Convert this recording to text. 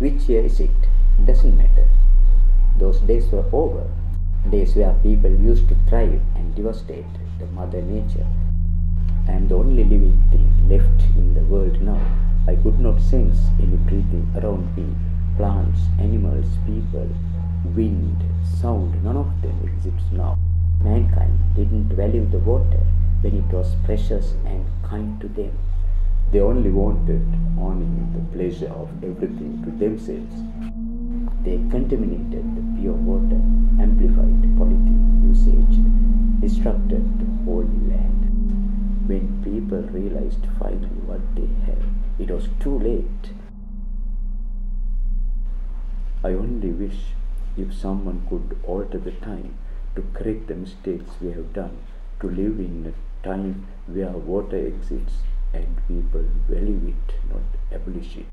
Which year is it? Doesn't matter. Those days were over. Days where people used to thrive and devastate the mother nature. I am the only living thing left in the world now. I could not sense any breathing around me. Plants, animals, people, wind, sound, none of them exists now. Mankind didn't value the water when it was precious and kind to them. They only wanted owning the pleasure of everything to themselves. They contaminated the pure water, amplified polythene usage, destructed the holy land. When people realized finally what they had, it was too late. I only wish if someone could alter the time to correct the mistakes we have done, to live in a time where water exists and people value it, not abolish it.